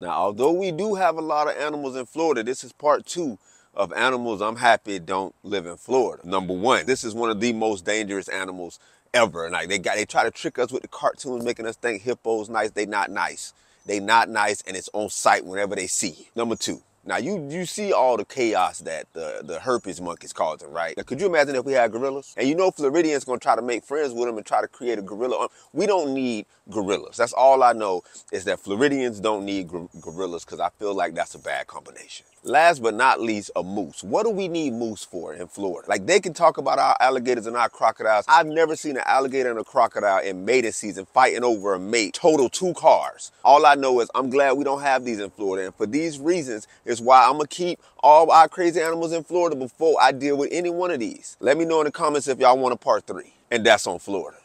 Now, although we do have a lot of animals in Florida, this is part two of animals I'm happy don't live in Florida. Number one, this is one of the most dangerous animals ever. Like they got, they try to trick us with the cartoons, making us think hippos nice. They not nice. They not nice, and it's on sight whenever they see. Number two, now you you see all the chaos that the, the herpes monkeys causing, right? Now could you imagine if we had gorillas? And you know Floridians gonna try to make friends with them and try to create a gorilla. We don't need gorillas. That's all I know is that Floridians don't need gorillas because I feel like that's a bad combination. Last but not least, a moose. What do we need moose for in Florida? Like they can talk about our alligators and our crocodiles. I've never seen an alligator and a crocodile in mating season fighting over a mate, total two cars. All I know is I'm glad we don't have these in Florida. And for these reasons why I'm gonna keep all our crazy animals in Florida before I deal with any one of these. Let me know in the comments if y'all want a part three. And that's on Florida.